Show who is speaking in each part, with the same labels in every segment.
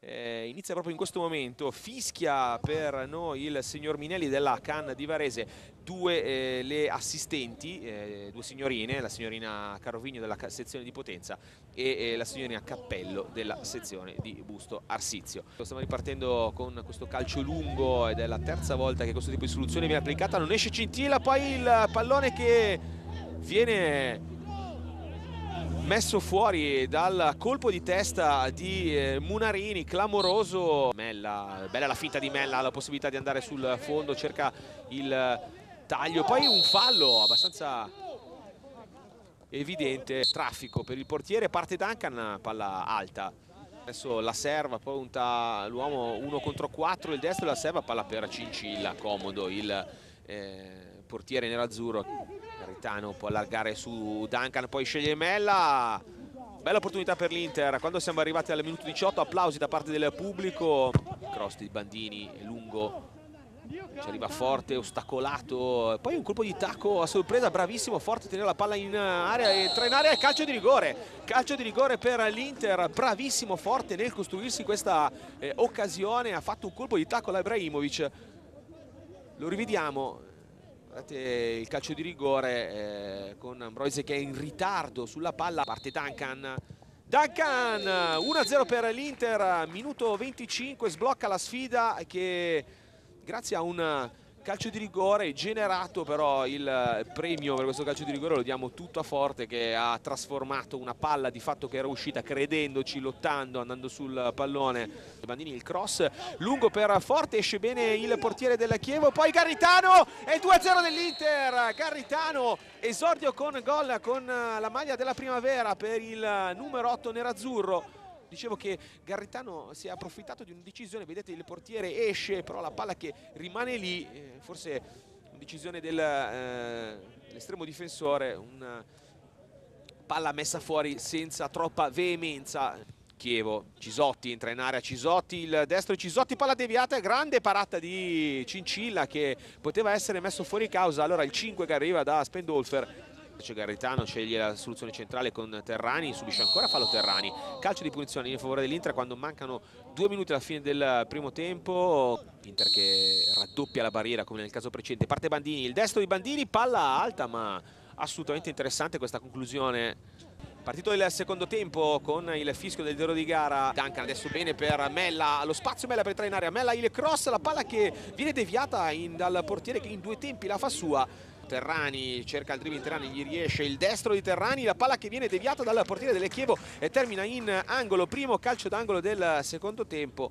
Speaker 1: Eh, inizia proprio in questo momento, fischia per noi il signor Minelli della Canna di Varese, due eh, le assistenti, eh, due signorine, la signorina Carovigno della sezione di Potenza e la signorina Cappello della sezione di Busto Arsizio. Stiamo ripartendo con questo calcio lungo ed è la terza volta che questo tipo di soluzione viene applicata, non esce scintilla, poi il pallone che viene messo fuori dal colpo di testa di eh, Munarini, clamoroso. Mella, bella la finta di Mella, la possibilità di andare sul fondo, cerca il taglio, poi un fallo abbastanza evidente, traffico per il portiere, parte Duncan, palla alta. Adesso la serva, poi l'uomo 1 contro 4, il destro la serva, palla per Cincilla, comodo il eh, portiere nerazzurro Garitano può allargare su Duncan, poi sceglie Mella. Bella opportunità per l'Inter. Quando siamo arrivati al minuto 18, applausi da parte del pubblico. Cross di Bandini, lungo. Ci arriva forte, ostacolato. Poi un colpo di tacco a sorpresa, bravissimo, forte tenere la palla in area. Entra in area e calcio di rigore. Calcio di rigore per l'Inter. Bravissimo, forte nel costruirsi questa eh, occasione. Ha fatto un colpo di tacco alla Ibrahimovic. Lo rivediamo Guardate il calcio di rigore eh, con Ambroise che è in ritardo sulla palla, parte Duncan. Duncan 1-0 per l'Inter, minuto 25, sblocca la sfida che grazie a un calcio di rigore generato però il premio per questo calcio di rigore lo diamo tutto a Forte che ha trasformato una palla di fatto che era uscita credendoci, lottando, andando sul pallone. Bandini il cross lungo per Forte, esce bene il portiere della Chievo poi Garritano e 2-0 dell'Inter. Garritano esordio con gol con la maglia della primavera per il numero 8 nerazzurro Dicevo che Garritano si è approfittato di un'indecisione, vedete il portiere esce, però la palla che rimane lì, eh, forse un'indecisione dell'estremo eh, difensore, una palla messa fuori senza troppa veemenza. Chievo, Cisotti entra in area, Cisotti, il destro Cisotti, palla deviata, grande parata di Cincilla che poteva essere messo fuori causa, allora il 5 che arriva da Spendolfer Invece Garritano sceglie la soluzione centrale con Terrani, subisce ancora fallo Terrani. Calcio di punizione in favore dell'Inter quando mancano due minuti alla fine del primo tempo. Inter che raddoppia la barriera come nel caso precedente. Parte Bandini, il destro di Bandini, palla alta ma assolutamente interessante questa conclusione. Partito il secondo tempo con il fischio del zero di gara. Duncan adesso bene per Mella, lo spazio Mella per entrare in area. Mella il cross, la palla che viene deviata in, dal portiere che in due tempi la fa sua. Terrani cerca il dribbling Terrani gli riesce il destro di Terrani la palla che viene deviata dal portiere delle Chievo e termina in angolo primo calcio d'angolo del secondo tempo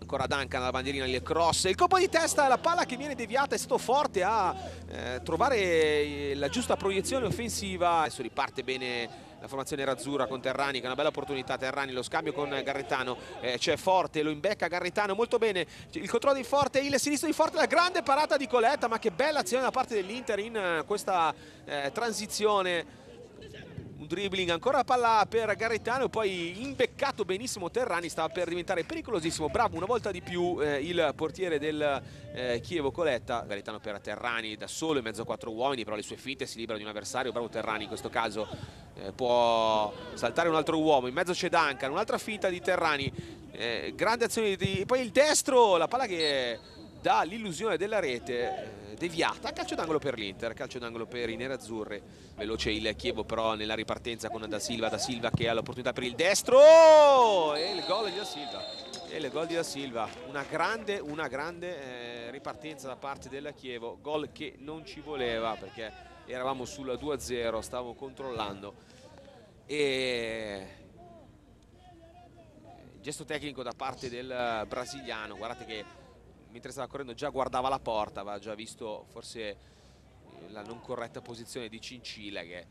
Speaker 1: ancora Duncan alla bandierina il cross. Il colpo di testa la palla che viene deviata è stato forte a eh, trovare la giusta proiezione offensiva. Adesso riparte bene la formazione razzurra con Terrani che è una bella opportunità. Terrani lo scambio con Garretano eh, c'è Forte lo imbecca Garretano molto bene. Il controllo di Forte il sinistro di Forte la grande parata di Coletta ma che bella azione da parte dell'Inter in eh, questa eh, transizione un dribbling ancora palla per Garretano poi imbeccato benissimo Terrani stava per diventare pericolosissimo bravo una volta di più eh, il portiere del eh, Chievo Coletta. Garretano per Terrani da solo in mezzo a quattro uomini però le sue finte si libera di un avversario bravo Terrani in questo caso eh, può saltare un altro uomo in mezzo c'è Duncan un'altra finta di Terrani eh, grande azione di poi il destro la palla che dà l'illusione della rete deviata, calcio d'angolo per l'Inter, calcio d'angolo per i nerazzurri, veloce il Chievo però nella ripartenza con Da Silva, Da Silva che ha l'opportunità per il destro! E il gol di Da Silva, e il gol di Da Silva, una grande, una grande eh, ripartenza da parte della Chievo, gol che non ci voleva perché eravamo sul 2-0, stavamo controllando. E gesto tecnico da parte del brasiliano, guardate che mentre stava correndo già guardava la porta, aveva già visto forse eh, la non corretta posizione di Cincilla che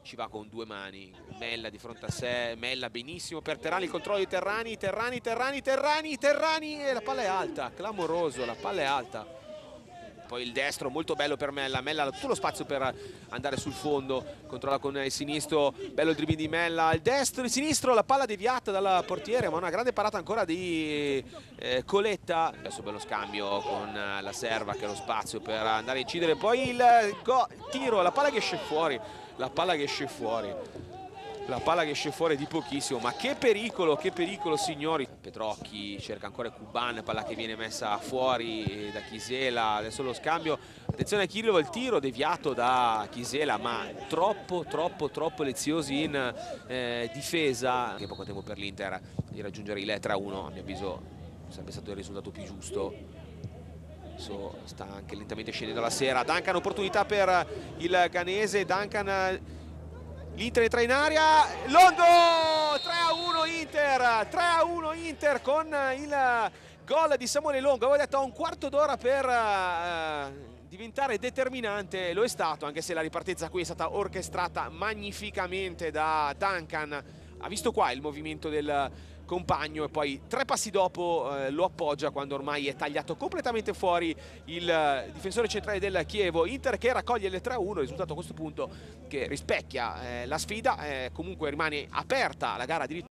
Speaker 1: ci va con due mani, Mella di fronte a sé, Mella benissimo per Terrani, il controllo di Terrani, Terrani, Terrani, Terrani, Terrani e la palla è alta, clamoroso, la palla è alta poi il destro molto bello per Mella. Mella ha tutto lo spazio per andare sul fondo. Controlla con il sinistro. Bello il dribbling di Mella. Il destro il sinistro la palla deviata dal portiere ma una grande parata ancora di eh, Coletta. Adesso bello scambio con la serva che ha lo spazio per andare a incidere. Poi il tiro la palla che esce fuori la palla che esce fuori la palla che esce fuori di pochissimo ma che pericolo che pericolo signori. Petrocchi cerca ancora Kuban palla che viene messa fuori da Chisela. Adesso lo scambio. Attenzione a Kirillov il tiro deviato da Chisela ma troppo troppo troppo leziosi in eh, difesa. Che poco tempo per l'Inter di raggiungere il 3-1 a mio avviso sarebbe stato il risultato più giusto. Sta anche lentamente scendendo la sera. Duncan opportunità per il Ganese Duncan l'Inter entra in aria Longo 3 a 1 Inter 3 a 1 Inter con il gol di Samuele Longo. Avevo detto a un quarto d'ora per uh, diventare determinante lo è stato anche se la ripartenza qui è stata orchestrata magnificamente da Duncan. Ha visto qua il movimento del compagno e poi tre passi dopo eh, lo appoggia quando ormai è tagliato completamente fuori il eh, difensore centrale del Chievo. Inter che raccoglie le 3-1 risultato a questo punto che rispecchia eh, la sfida eh, comunque rimane aperta la gara addirittura